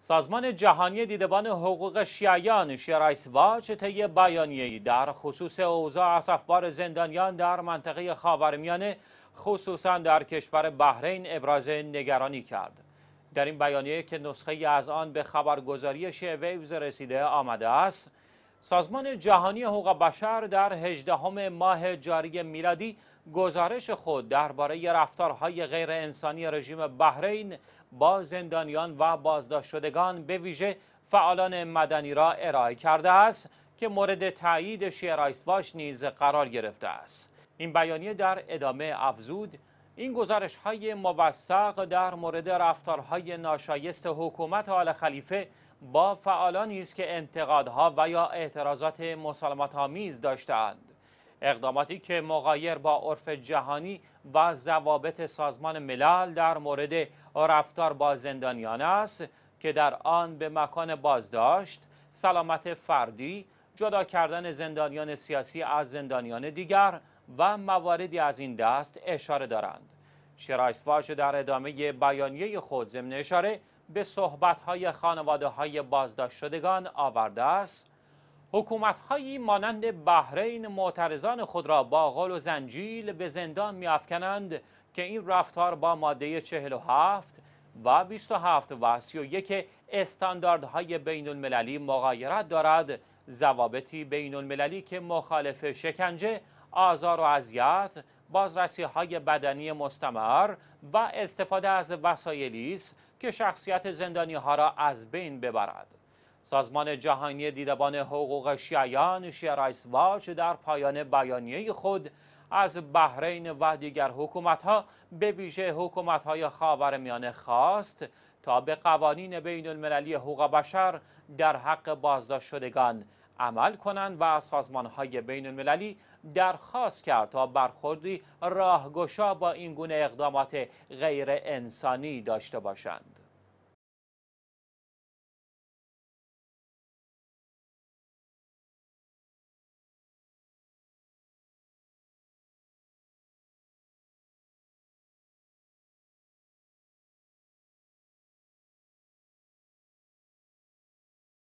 سازمان جهانی دیدبان حقوق شیعیان شیرایس واچ طی بیانیه‌ای در خصوص اوضاع اسفبار زندانیان در منطقه خاورمیانه خصوصا در کشور بحرین ابراز نگرانی کرد. در این بیانیه که نسخه از آن به خبرگزاری شیع ویوز رسیده آمده است، سازمان جهانی حقوق بشر در هجدهم ماه جاری میلادی گزارش خود درباره رفتارهای غیر انسانی رژیم بحرین با زندانیان و بازداشت شدگان به ویژه فعالان مدنی را ارائه کرده است که مورد تایید شیرایس واش نیز قرار گرفته است. این بیانیه در ادامه افزود این گزارش های موثق در مورد رفتارهای ناشایست حکومت آل خلیفه با فعالانی است که انتقادها و یا اعتراضات مسالمت آمیز داشتهاند. اقداماتی که مغایر با عرف جهانی و ضوابط سازمان ملل در مورد رفتار با زندانیان است که در آن به مکان بازداشت سلامت فردی جدا کردن زندانیان سیاسی از زندانیان دیگر و مواردی از این دست اشاره دارند. شرایسواش در ادامه بیانیه خود ضمن اشاره به صحبت‌های خانواده های بازداشت شدگان آورده است. حکومت‌هایی مانند بحرین معترضان خود را با غل و زنجیل به زندان می‌افکنند که این رفتار با ماده 47 و 27 و 31 استانداردهای بین المللی مغایرت دارد. ضوابطی بین المللی که مخالف شکنجه آزار و اذیت بازرسی های بدنی مستمر و استفاده از وسایلی است که شخصیت زندانی ها را از بین ببرد. سازمان جهانی دیدبان حقوق شیعیان شیرایس واچ در پایان بیانیه خود از بحرین و دیگر حکومت ها به ویژه حکومت های خاورمیانه خواست تا به قوانین بین المللی حقوق بشر در حق بازداشت شدگان عمل کنند و سازمان های بین المللی درخواست کرد تا برخوردی راهگشا با این گونه اقدامات غیر انسانی داشته باشند.